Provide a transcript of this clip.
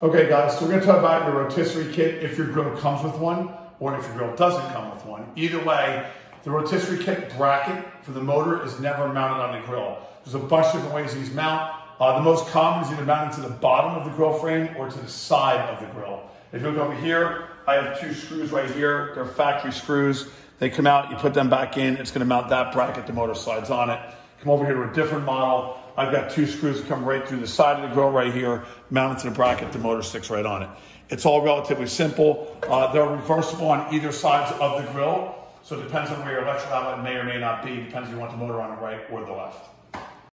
Okay guys, so we're gonna talk about your rotisserie kit if your grill comes with one or if your grill doesn't come with one. Either way, the rotisserie kit bracket for the motor is never mounted on the grill. There's a bunch of different ways these mount. Uh, the most common is either mounted to the bottom of the grill frame or to the side of the grill. If you look over here, I have two screws right here. They're factory screws. They come out, you put them back in, it's gonna mount that bracket, the motor slides on it. Come over here to a different model. I've got two screws that come right through the side of the grill right here, mounted to the bracket, the motor sticks right on it. It's all relatively simple. Uh, they're reversible on either sides of the grill, so it depends on where your electrical outlet may or may not be, depends if you want the motor on the right or the left.